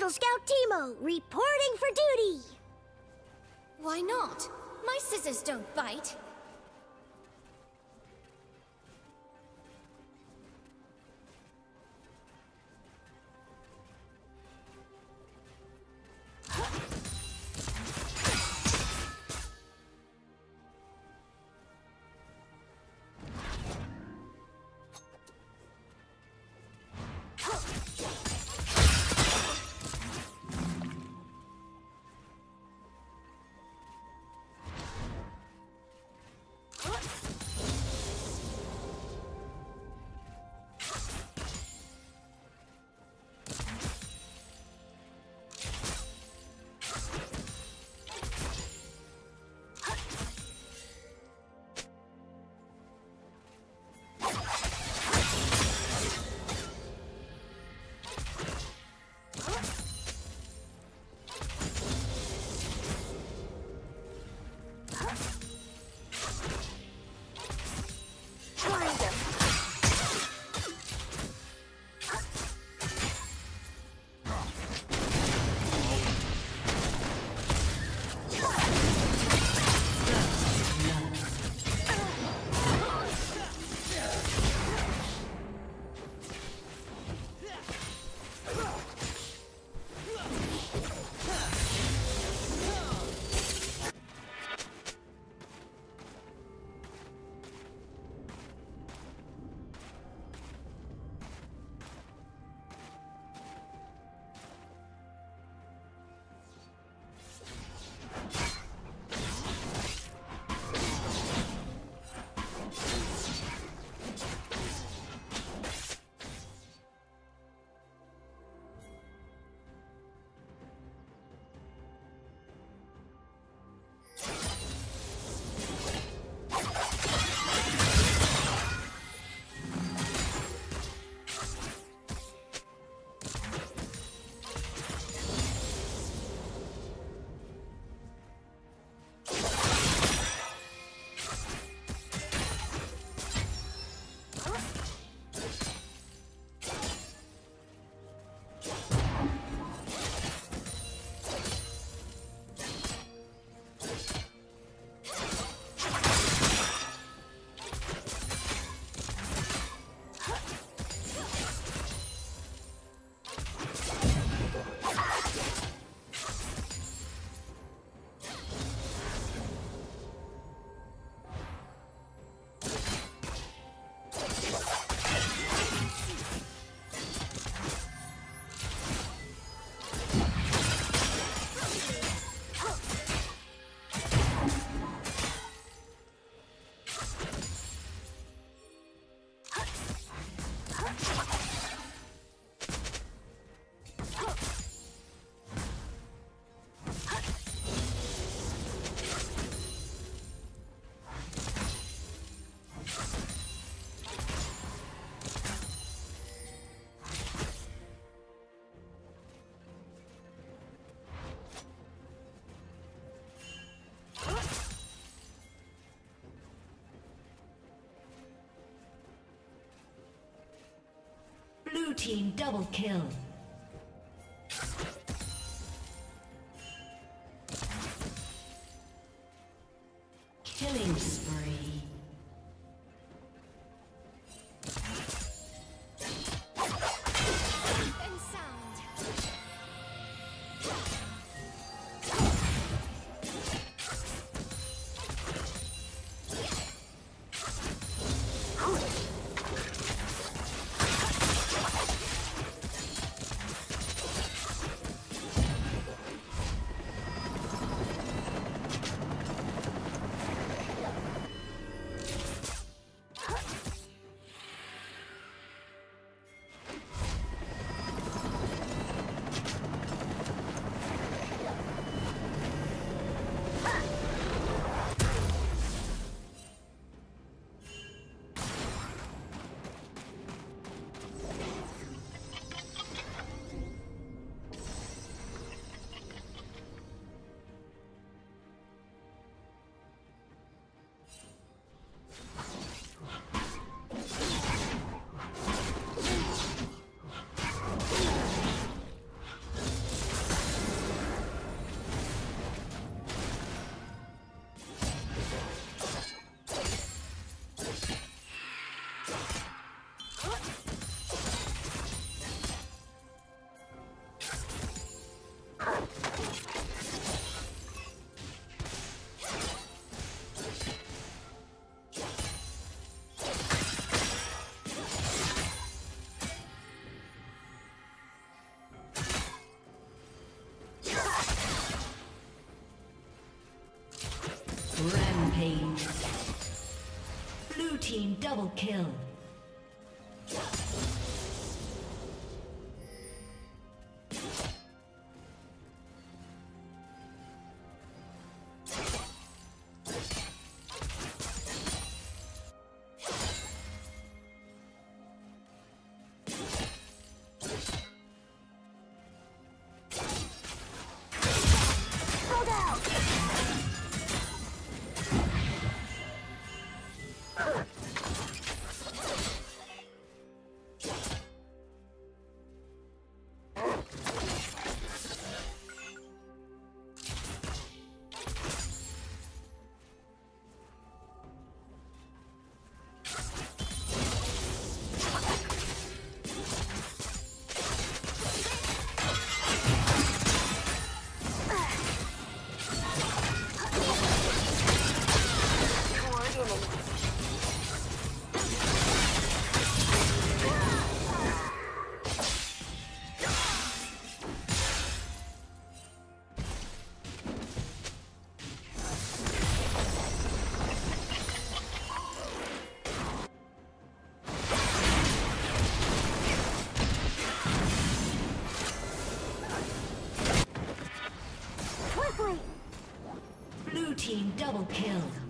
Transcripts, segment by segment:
Scout Teemo, reporting for duty. Why not? My scissors don't bite. Team double kill. Kill. Kill.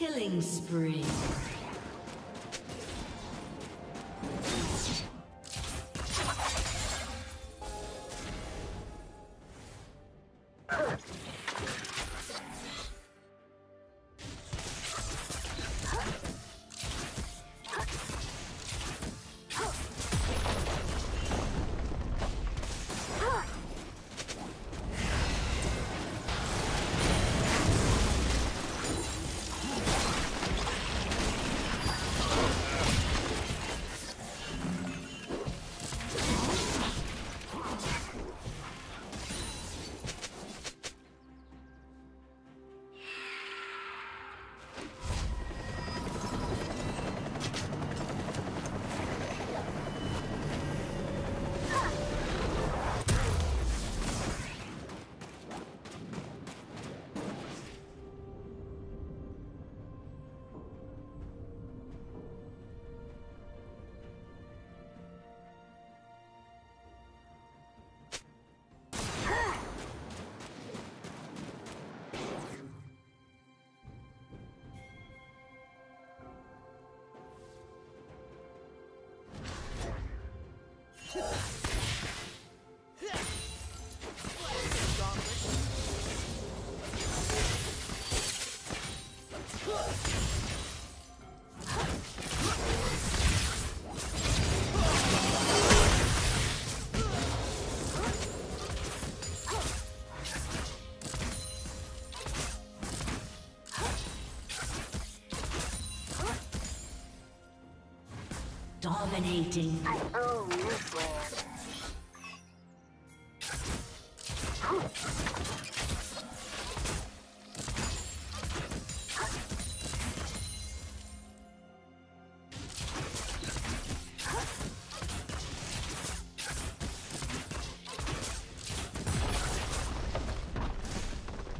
Killing spree. Dominating. I own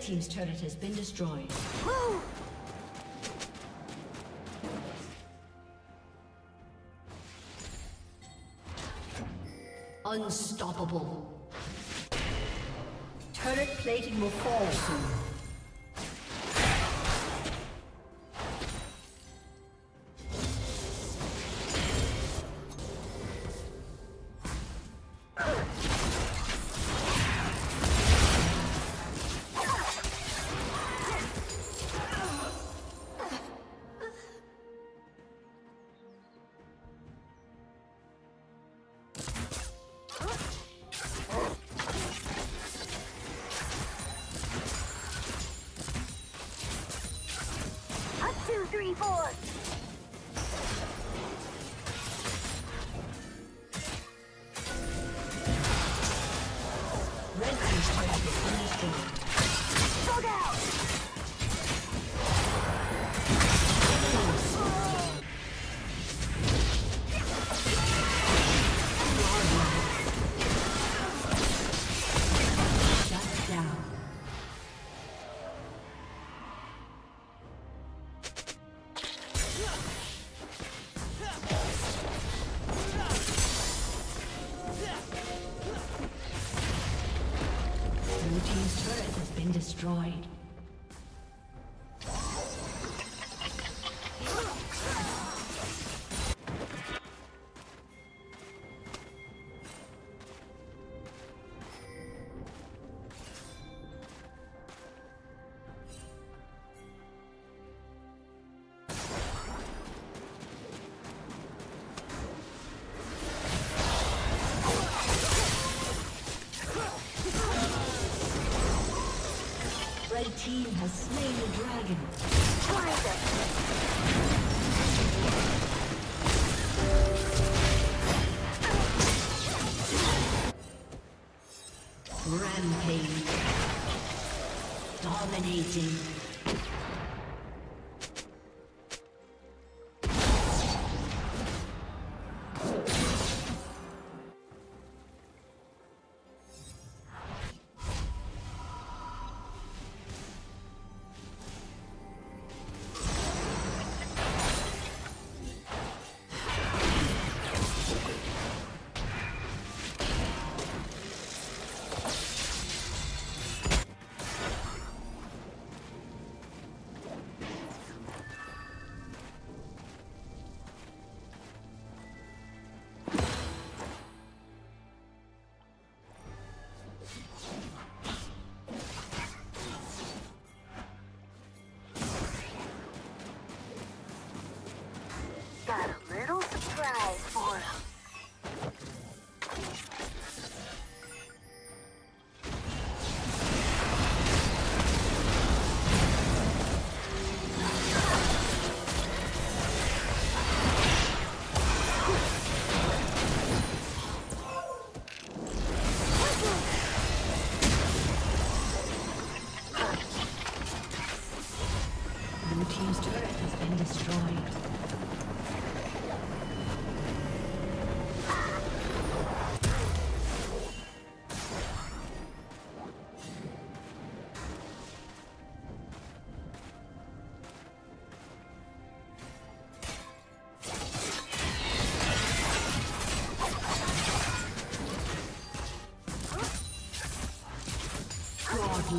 Red team's turret has been destroyed. Woo! Unstoppable. Turret plating will fall soon. Team has slain the dragon. Rampage. Dominating.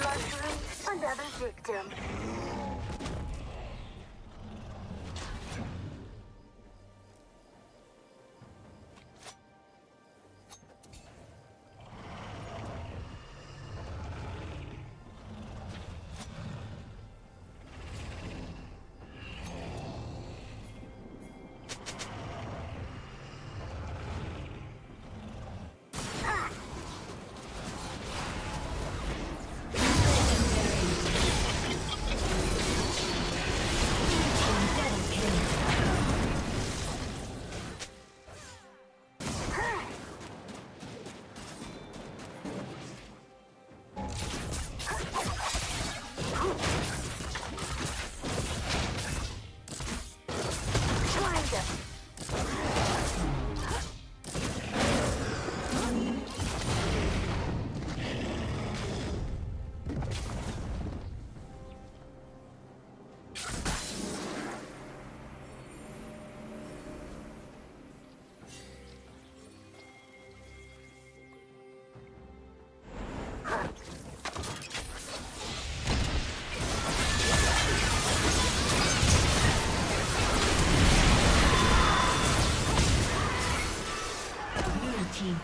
another victim.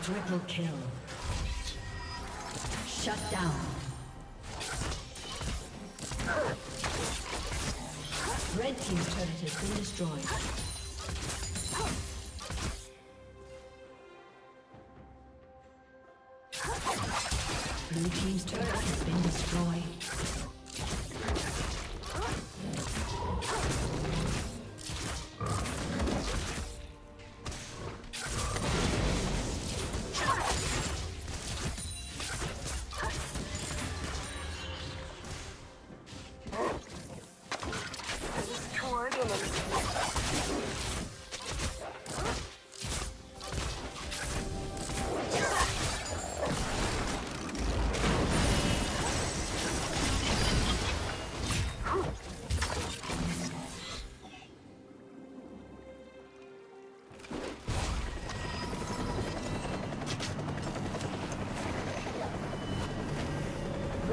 Triple kill. Shut down. Red Team's turret has been destroyed. Blue Team's turret has been destroyed.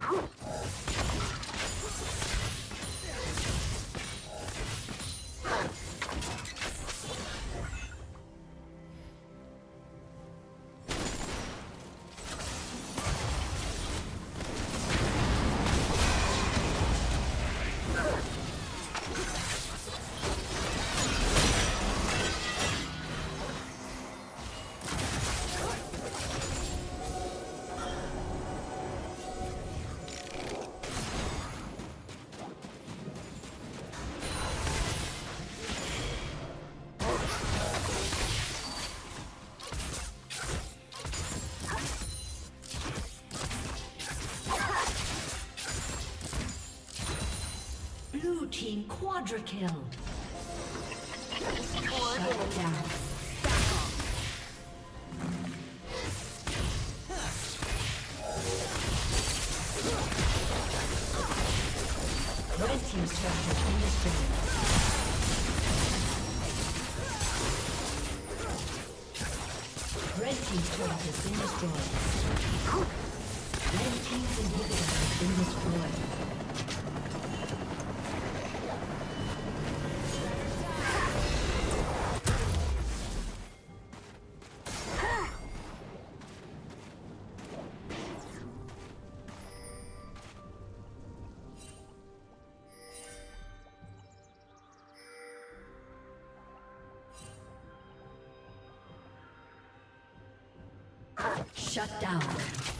Blue team quadra kill. Red destroyed. Red team's turret has been destroyed. Red team's inhibitor has been destroyed. Shut down.